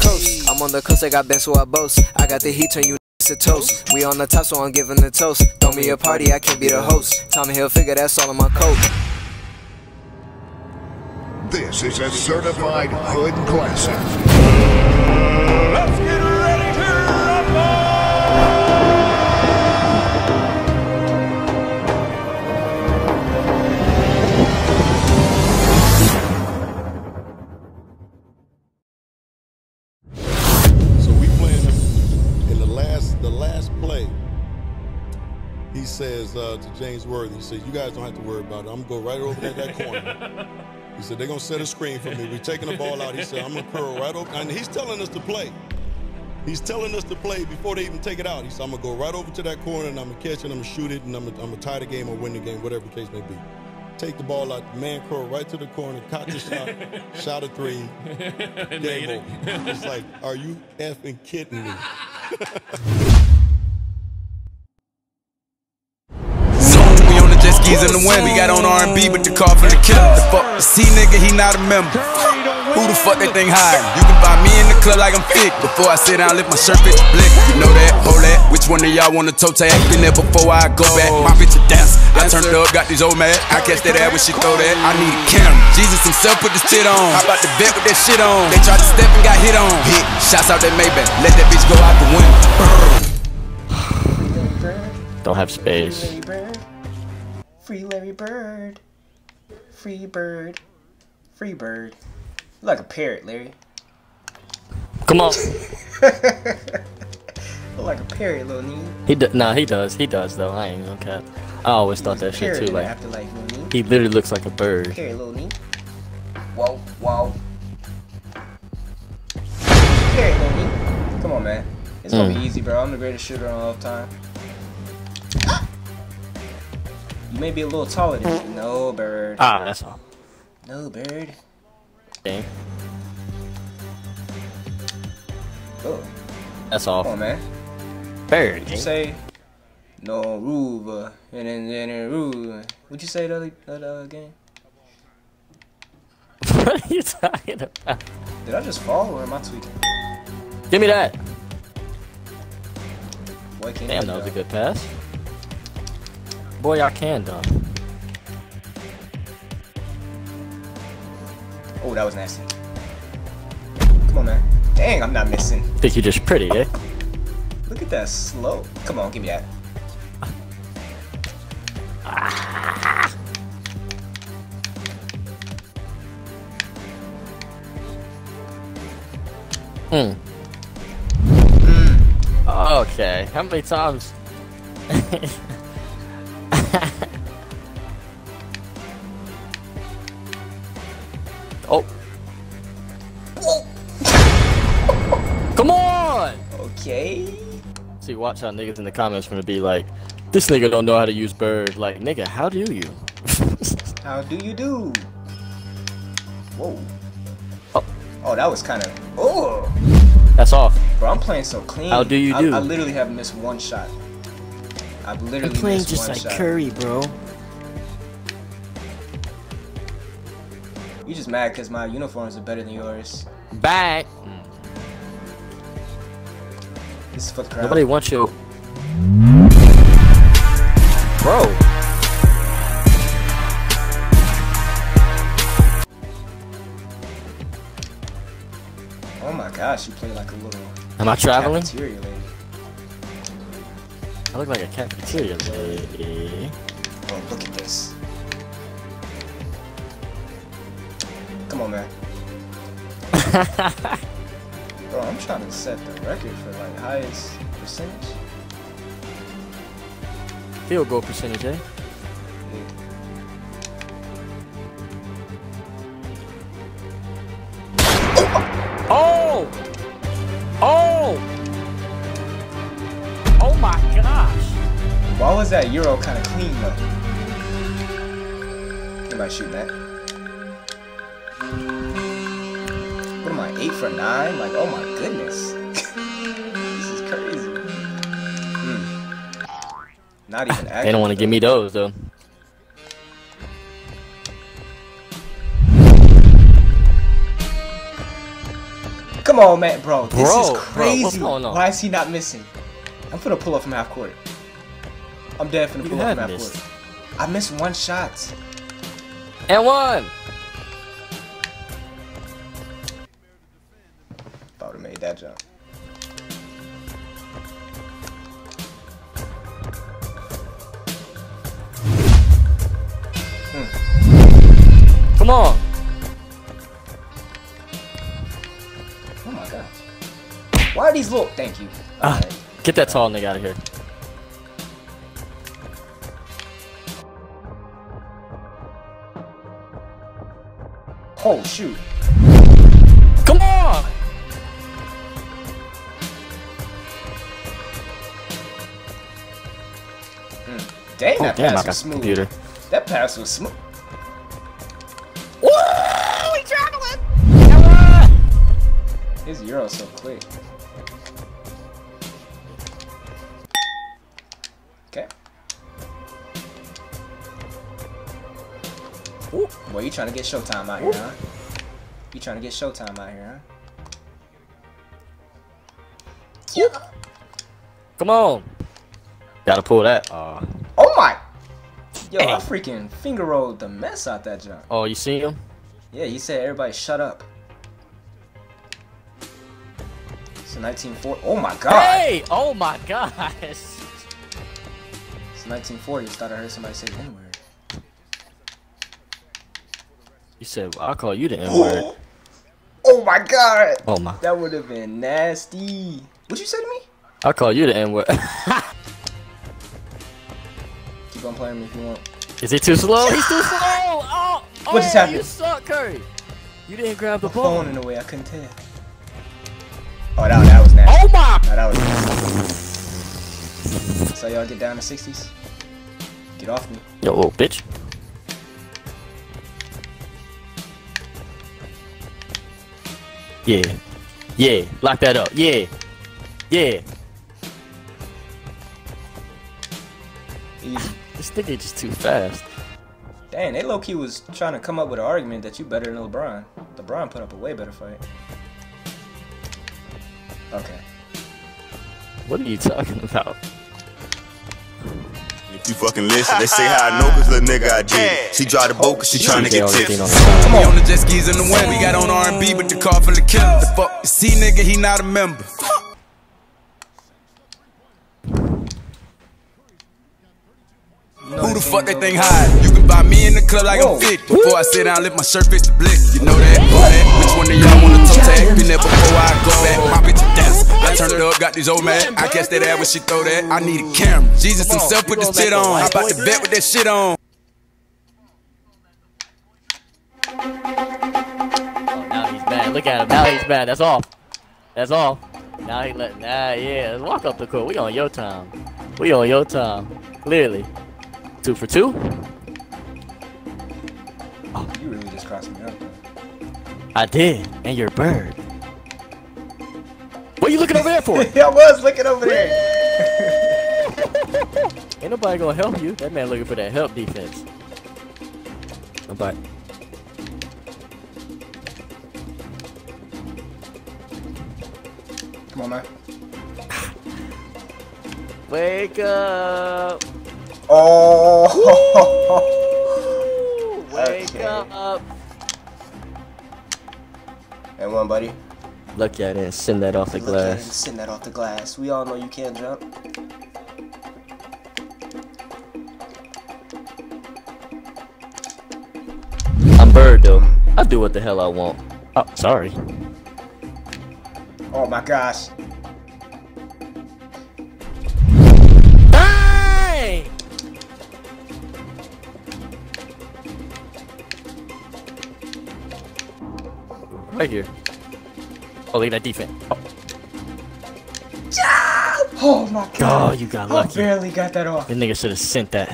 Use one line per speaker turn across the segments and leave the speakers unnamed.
coast. I'm on the coast, I got bent so I boast. I got the heat, turn you to toast. We on the top, so I'm giving the toast. Throw me a party, I can't be the host. Tommy Hilfiger, that's all in my coat.
This is a certified hood classic.
Let's get ready to rumble!
Says uh, to James Worthy, he says, "You guys don't have to worry about it. I'm gonna go right over at that corner." He said, "They're gonna set a screen for me. We're taking the ball out." He said, "I'm gonna curl right over," and he's telling us to play. He's telling us to play before they even take it out. He said, "I'm gonna go right over to that corner and I'm gonna catch it. I'm gonna shoot it and I'm gonna, I'm gonna tie the game or win the game, whatever the case may be." Take the ball out, man curl right to the corner, caught the shot, shot a three, game over. It's like, are you effing kidding me?
Skis in the wind. We got on R&B, but the car from the killer. The fuck, the C nigga, he not a member. Who the fuck they think hiring? You can find me in the club like I'm thick. Before I sit down, lift my shirt, bitch, blick. You know that, hold that. Which one of y'all want to toe tag? Been there before I go back. My bitch a dance. I turned up, got these old mad. I catch that ass when she throw that. I need a camera. Jesus himself put this shit on. How about the vet with that shit on? They tried to step and got hit on. Hit. Shots out that Maybach. Let that bitch go out the window.
Don't have space.
Larry Bird. Free Larry Bird. Free bird. Free bird. You like a parrot, Larry.
Come on.
Like a parrot, little knee.
He d- nah, he does. He does though. I ain't gonna cap. I always thought that shit too. Like
afterlife,
he literally looks like a bird.
Parrot, little knee. Whoa, whoa. Parrot, little knee. Come on, man. It's gonna
Mm.
be easy, bro. I'm the greatest shooter on all time. You may be a little taller than me. No, bird.
Ah, that's all.
No, bird.
Dang.
Oh,
That's
come
all.
on, man.
Bird.
You say? No Ruva and then then Ruva. What'd you say the other, the other game?
what are you talking about?
Did I just fall or am I tweaking?
Give me that.
Boy,
Damn, that was a good pass. Boy, I can dunk.
Oh, that was nasty. Come on, man. Dang, I'm not missing.
Think you're just pretty, eh?
Look at that slow. Come on, give me that.
Hmm. Okay. How many times? oh. Come on!
Okay.
See, watch how niggas in the comments gonna be like, this nigga don't know how to use bird. Like, nigga, how do you?
How do you do? Whoa.
Oh.
Oh, that was kind of. Oh.
That's off.
Bro, I'm playing so clean.
How do you
I,
do?
I literally have missed one shot. I've literally
I'm playing just
one
like
shot.
Curry, bro.
You just mad because my uniforms are better than yours.
Back.
This is for the crowd.
Nobody wants you. Bro.
Oh my gosh, you play like a little
Am I traveling?
cafeteria lady.
I look like a cafeteria lady.
Oh, look at this. Come on, man. Bro, I'm trying to set the record for like highest percentage.
Field goal percentage, eh?
Was that Euro kind of clean though? Am I shooting that? What am I, 8 for 9? Like, oh my goodness. this is crazy. Hmm. Not even accurate.
They don't want to give me those though.
Come on, man, bro. This
Bro,
is
bro,
crazy.
on?
Why is he not missing? I'm gonna pull up from half court. I'm dead finna
You
pull up
had
from half I missed one shot.
And one.
If I would have made that jump.
Come on.
Oh my god. Why are these little? Thank you.
Ah,
Alright.
Get that tall nigga out of here.
Oh shoot.
Come on. Mm.
Dang,
Oh,
that
damn,
pass was smooth.
computer.
That pass was smooth.
Woo! We traveling.
His euro so quick.
Ooh.
Boy, you trying to get Showtime out here, huh? You trying to get Showtime out here, huh? Yeah.
Come on. Gotta pull that. Uh,
Oh my! Yo, I
Dang.
freaking finger rolled the mess out that jump.
oh, you see him?
Yeah, he said everybody shut up. So 1940. Oh my god!
Hey! Oh my gosh.
It's 1940s. Thought I heard somebody say N word.
You said I'll call you the N word.
Oh my god!
Oh my.
That would have been nasty. What'd you say to me?
I'll call you the N word.
Keep on playing me if you want.
Is he too slow? He's too slow. Oh, oh,
What just happened?
You suck, Curry. You didn't grab the
My
ball.
phone in the way, I couldn't tell. Oh, that, that was nasty.
Oh my.
No, that was nasty. So y'all get down to 60s? Get off me.
Yo, little bitch. Yeah. Yeah. Lock that up. Yeah. Yeah.
Easy.
This nigga just too fast.
Dang, they low-key was trying to come up with an argument that you better than LeBron. LeBron put up a way better fight. Okay.
What are you talking about?
If you fucking listen, they say how I know cause little nigga I did. She drive the boat cause she trying to get
only
tips.
thing on the side.
We on the jet skis in the wind. We got on R&B, but the car full of killers. The fuck, see nigga, he not a member. Who the fuck they think hide? You can buy me in the club like
Whoa.
I'm 50. Before I sit down, lift my shirt, face the blick. You know that, know that. Which one of y'all wanna toe tag? Been there before I go back. My bitch dance. I turned it up, got these old man. I guess that ass when she throw that. I need a camera. Jesus himself put this shit on. How
white
about
boy
the vet with that shit on?
Oh, now he's mad. Look at him. Now he's mad. That's all. That's all. Now he let. Nah, yeah. Let's walk up the court. We on your time. We on your time. Clearly. Two for two.
Oh, you really just crossed me up.
I did. And your bird. What are you looking over there for?
I was looking over there.
Ain't nobody gonna help you. That man looking for that help defense. Nobody.
Come on, man.
Wake up.
Oh.
Wake
Okay.
up.
and one, buddy.
Look at it and send that off the
Look at him
glass.
send that off the glass. We all know you can't jump.
I'm bird though. I do what the hell I want. Oh, sorry.
Oh my gosh.
Right here. Oh, look at that defense. Oh,
Oh my
oh
god.
you got
I
lucky.
barely got that off.
This nigga should have sent that.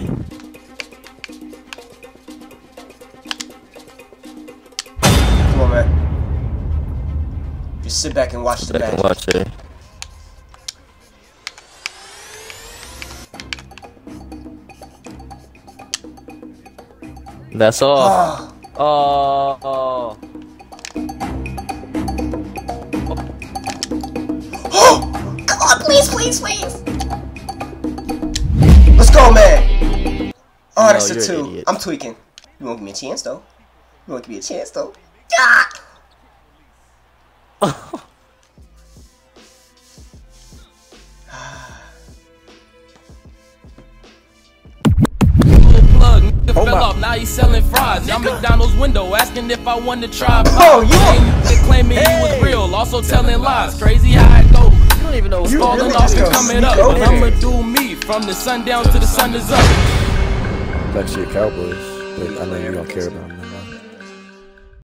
Come on, man. Just sit back and watch the
Back and
match.
watch it. That's all. Ah.
Oh,
Oh. oh.
Please, please. Let's go, man. Oh, that's
No,
a two. I'm tweaking. You won't give me a chance, though. You won't give me a chance, though. Ah!
plug. Fell off, now he's selling fries. Y'all McDonald's window asking if I want to try.
Oh, you-
They claiming he was real, also telling lies. Crazy how it go.
You don't even know what's
You
Falling
really
on.
off
just
and coming up.
over
But I'ma do me from the sun down to the sun is up.
It's actually a Cowboys, but I know you don't care about me.